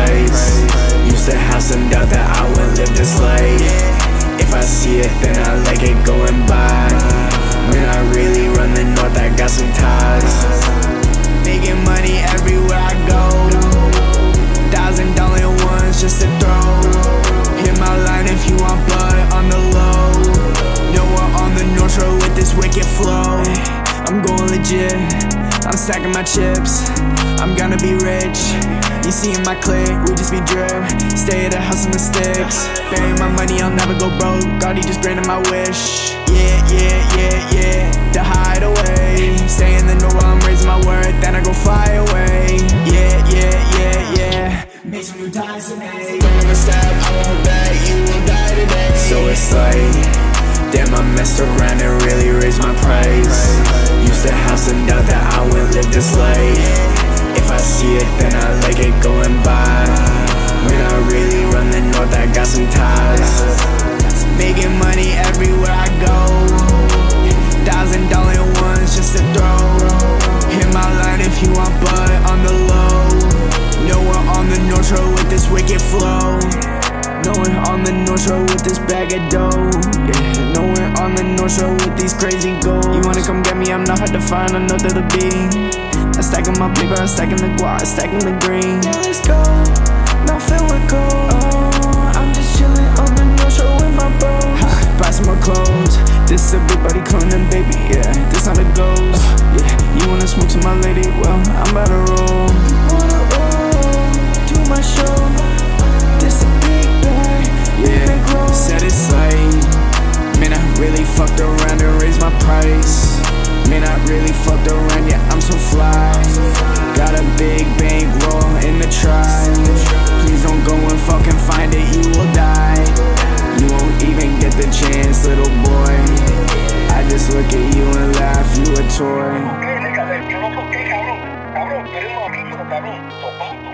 price Used to have some doubt that I would live this life. If I see it, then I like it going by. When I really run the north, I got some ties. Making money everywhere I go. Thousand dollar ones just to throw. Hit my line if you want blood on the low. Yo, we're on the north road with this wicked flow. I'm going legit, I'm stacking my chips. I'm gonna be rich. You see in my clique, we just be drip. Stay at the house in the sticks. Bury my money, I'll never go broke. God, he just granted my wish. Yeah, yeah, yeah, yeah. The hideaway. Stay in the north while I'm raising my word, then I go fly away. Yeah, yeah, yeah, yeah. Make some new ties today. Don't ever stop, I won't back. You will die today. So it's like. Damn, I messed around and really raised my price. Going by. Man, I really run the north, I got some ties. Making money everywhere I go. Thousand dollar ones just to throw. Hit my line if you want blood on the low. No, we're on the North Shore with this wicked flow. No, we're on the North Shore with this bag of dough. Yeah, no, we're on the North Shore with these crazy goals. You wanna come get me? I'm not hard to find. I know that it'll be. Stacking my paper, I'm stacking the guap, stacking the green. Yeah, let's go. Not filled with gold. Oh, I'm just chilling on the Shore with my bros. Ha, buy some more clothes. This is a big body cloning, baby. Yeah, this how it goes. Uh. Yeah, you wanna smoke to my lady? Well, I'm about to roll. Eso es. ¿Por qué, cabrón? Cabrón, tenemos aquí, pero cabrón, topando.